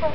어.